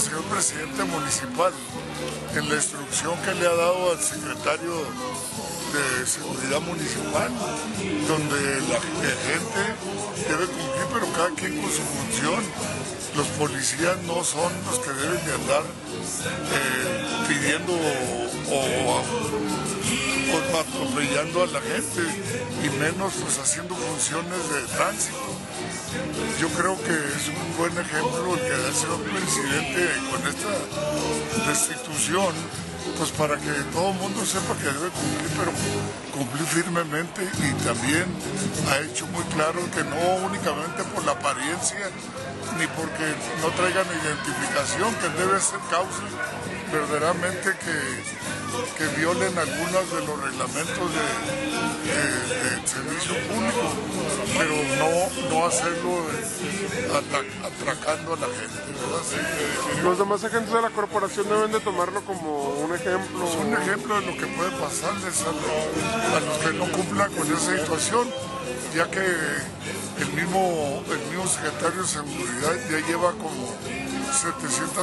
señor presidente municipal, en la instrucción que le ha dado al secretario de Seguridad Municipal, donde la gente debe cumplir, pero cada quien con su función. Los policías no son los que deben de andar eh, pidiendo o atropellando a la gente y menos pues, haciendo funciones de tránsito. Yo creo que es un buen ejemplo el que el señor presidente con esta destitución, pues para que todo el mundo sepa que debe cumplir, pero cumplir firmemente y también ha hecho muy claro que no únicamente por la apariencia ni porque no traigan identificación, que debe ser causa verdaderamente que, que violen algunos de los reglamentos de, de, servicio público, pero no, no hacerlo atracando a la gente. ¿verdad? Los demás agentes de la corporación deben de tomarlo como un ejemplo. Es un ejemplo de lo que puede pasarles a, a los que no cumplan con esa situación, ya que el mismo, el mismo secretario de Seguridad ya lleva como 700